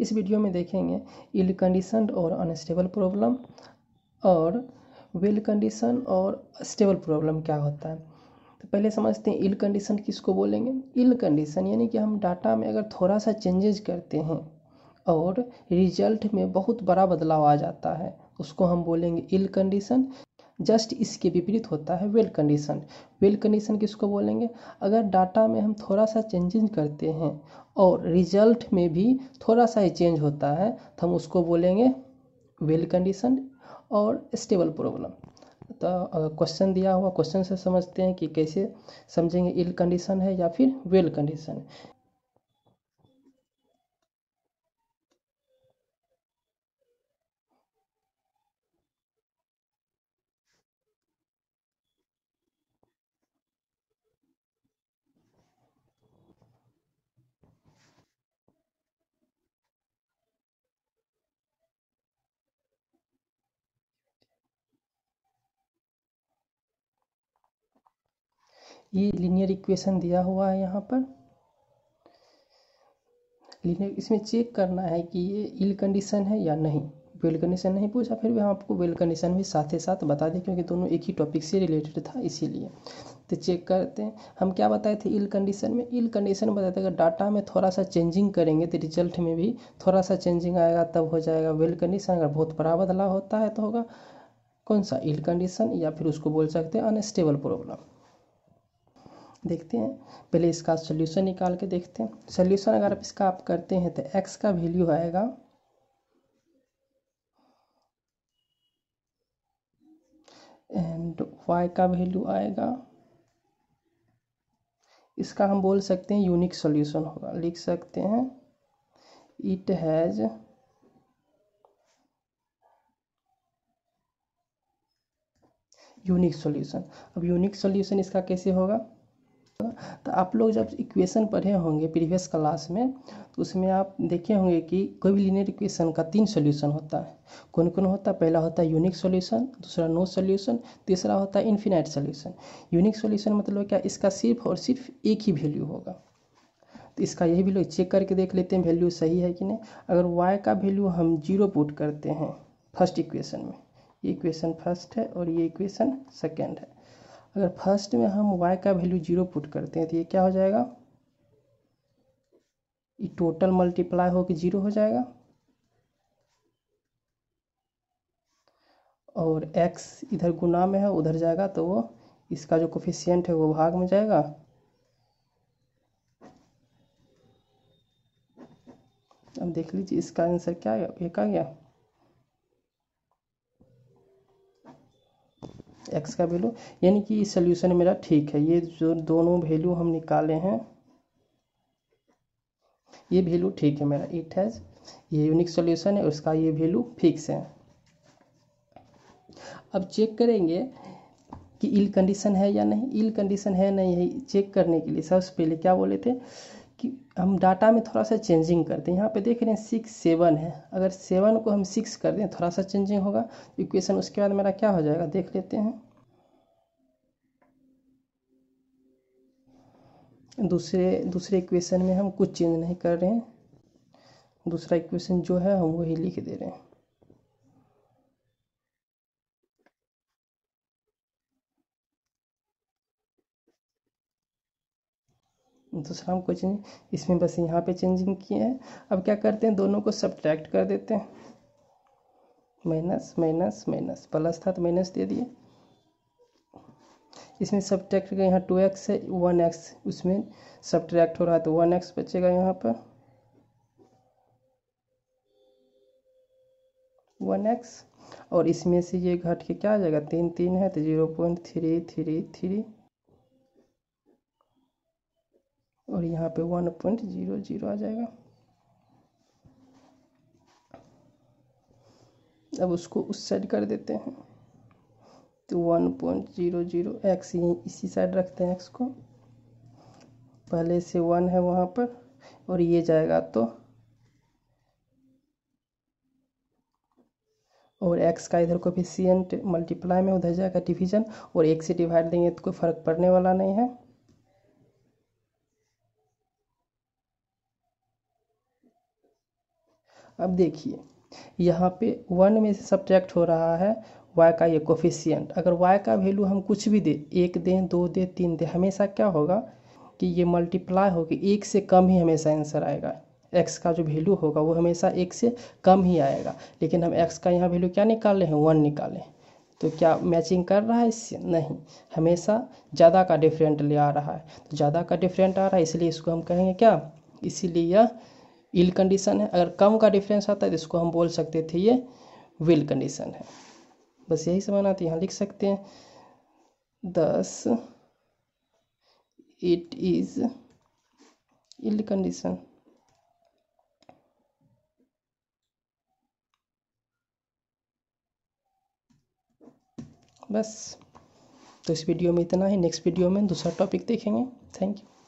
इस वीडियो में देखेंगे इल कंडीशन और अनस्टेबल प्रॉब्लम और वेल कंडीशन और स्टेबल प्रॉब्लम क्या होता है। तो पहले समझते हैं इल कंडीशन किसको बोलेंगे? इल कंडीशन यानी कि हम डाटा में अगर थोड़ा सा चेंजेज करते हैं और रिज़ल्ट में बहुत बड़ा बदलाव आ जाता है, उसको हम बोलेंगे इल कंडीशन। जस्ट इसके विपरीत होता है वेल कंडीशन। वेल कंडीशन किसको बोलेंगे? अगर डाटा में हम थोड़ा सा चेंजिंग करते हैं और रिज़ल्ट में भी थोड़ा सा ही चेंज होता है तो हम उसको बोलेंगे वेल कंडीशन और स्टेबल प्रॉब्लम। तो अगर क्वेश्चन दिया हुआ, क्वेश्चन से समझते हैं कि कैसे समझेंगे इल कंडीशन है या फिर वेल कंडीशन। ये लीनियर इक्वेशन दिया हुआ है यहाँ पर। लीनियर इसमें चेक करना है कि ये इल कंडीशन है या नहीं। वेल कंडीशन नहीं पूछा, फिर भी हम आपको वेल कंडीशन भी साथ ही साथ बता दें, क्योंकि दोनों एक ही टॉपिक से रिलेटेड था इसीलिए। तो चेक करते हैं। हम क्या बताए थे इल कंडीशन में? इल कंडीशन बताए थे, अगर डाटा में थोड़ा सा चेंजिंग करेंगे तो रिज़ल्ट में भी थोड़ा सा चेंजिंग आएगा, तब हो जाएगा वेल कंडीशन अगर बहुत बड़ा बदलाव होता है तो होगा। कौन सा? इल कंडीशन या फिर उसको बोल सकते हैं अनस्टेबल प्रॉब्लम देखते हैं। पहले इसका सोल्यूशन निकाल के देखते हैं। सोल्यूशन अगर आप इसका आप करते हैं तो एक्स का वैल्यू आएगा। एंड वाई का वैल्यू आएगा। इसका हम बोल सकते हैं यूनिक सॉल्यूशन होगा। लिख सकते हैं। इट हैज़ यूनिक सॉल्यूशन अब यूनिक सॉल्यूशन इसका कैसे होगा? तो आप लोग जब इक्वेशन पढ़े होंगे प्रीवियस क्लास में तो उसमें आप देखे होंगे कि कोई भी लीनियर इक्वेशन का तीन सॉल्यूशन होता है। कौन कौन होता है? पहला होता है यूनिक सॉल्यूशन दूसरा नो सॉल्यूशन तीसरा होता है इन्फिनाइट सॉल्यूशन यूनिक सॉल्यूशन मतलब क्या? इसका सिर्फ़ और सिर्फ़ एक ही वैल्यू होगा। तो इसका यही वैल्यू चेक करके देख लेते हैं वैल्यू सही है कि नहीं। अगर वाई का वैल्यू हम ज़ीरो पुट करते हैं फ़र्स्ट इक्वेशन में, ये इक्वेशन फ़र्स्ट है और ये इक्वेशन सेकेंड है। अगर फ़र्स्ट में हम y का वैल्यू ज़ीरो पुट करते हैं तो ये क्या हो जाएगा? ये टोटल मल्टीप्लाई होकर ज़ीरो हो जाएगा। और x इधर गुना में है, उधर जाएगा तो वो इसका जो कोफिशियंट है, वो भाग में जाएगा। अब देख लीजिए, इसका आंसर क्या एक आ गया। एक्स का वैल्यू यानी कि सोल्यूशन मेरा ठीक है। ये जो दोनों वैल्यू हम निकाले हैं, ये वैल्यू ठीक है मेरा। इट हैज़ ये यूनिक सोल्यूशन है, उसका ये वैल्यू फिक्स है। अब चेक करेंगे कि इल कंडीशन है या नहीं। इल कंडीशन है नहीं है चेक करने के लिए सबसे पहले क्या बोले थे कि हम डाटा में थोड़ा सा चेंजिंग करते हैं। यहाँ पे देख रहे हैं सिक्स सेवन है। अगर सेवन को हम सिक्स कर दें, थोड़ा सा चेंजिंग होगा इक्वेशन उसके बाद मेरा क्या हो जाएगा, देख लेते हैं। दूसरे दूसरे इक्वेशन में हम कुछ चेंज नहीं कर रहे हैं। दूसरा इक्वेशन जो है, हम वही लिख दे रहे हैं। दूसरा हम कुछ नहीं, इसमें बस यहाँ पे चेंजिंग किए हैं। अब क्या करते हैं, दोनों को सब्ट्रैक्ट कर देते हैं। माइनस माइनस माइनस प्लस था तो माइनस दे दिए। इसमें सब्ट्रैक्ट का यहाँ टू एक्स है वन एक्स उसमें सब्ट्रैक्ट हो रहा है तो वन एक्स बचेगा यहाँ पर। वन एक्स और इसमें से ये घट के क्या आ जाएगा? तीन तीन है तो zero point three three three और यहाँ पे वन पॉइंट ज़ीरो ज़ीरो आ जाएगा। अब उसको उस साइड कर देते हैं। तो one point zero zero X यहीं इसी साइड रखते हैं एक्स को। पहले से वन है वहाँ पर, और ये जाएगा तो। और x का इधर को कोफिशियंट मल्टीप्लाई में उधर जाएगा डिवीज़न और एक से डिवाइड देंगे तो कोई फ़र्क पड़ने वाला नहीं है। अब देखिए, यहाँ पे वन में से सब्ट्रैक्ट हो रहा है वाई का ये कोफिशियंट अगर वाई का वैल्यू हम कुछ भी दे, एक दें, दो दें, तीन दें, हमेशा क्या होगा कि ये मल्टीप्लाई होकर एक से कम ही हमेशा आंसर आएगा। एक्स का जो वैल्यू होगा वो हमेशा एक से कम ही आएगा। लेकिन हम एक्स का यहाँ वैल्यू क्या निकाल रहे हैं? वन निकालें तो क्या मैचिंग कर रहा है इससे? नहीं। हमेशा ज़्यादा का डिफरेंट ले आ रहा है। तो ज़्यादा का डिफरेंट आ रहा है, इसलिए इसको हम कहेंगे क्या? इसीलिए यह इल कंडीशन है। अगर कम का डिफरेंस आता है तो इसको हम बोल सकते थे ये विल कंडीशन है। बस यही तो यहाँ लिख सकते हैं। Thus it is ill condition बस तो इस वीडियो में इतना ही। नेक्स्ट वीडियो में दूसरा टॉपिक देखेंगे। Thank you